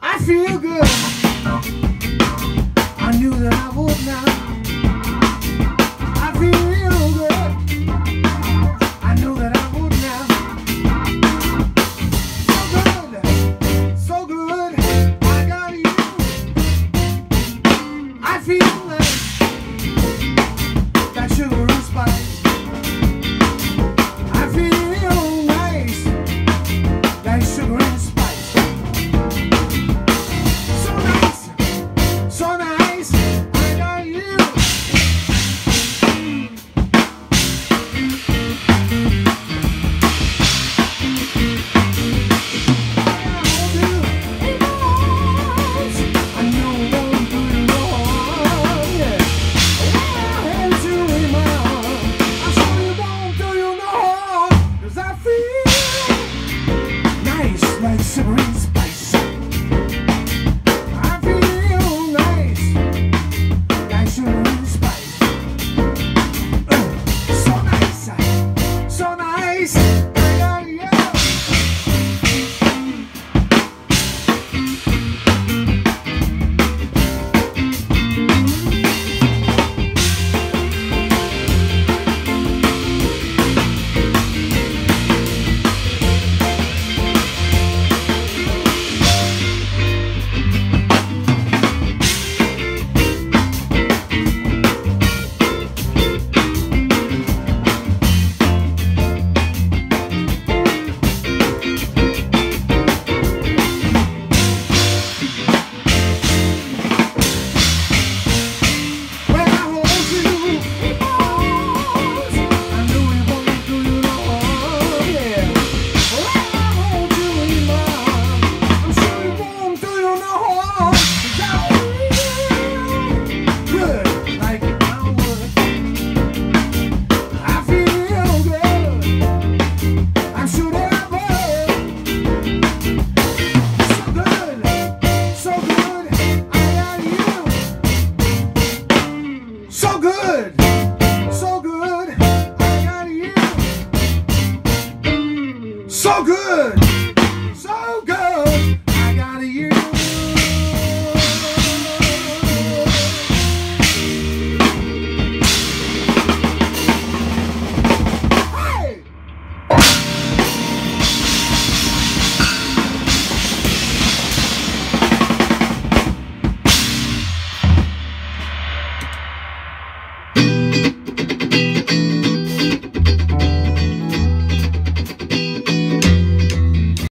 I feel good. assim. so good!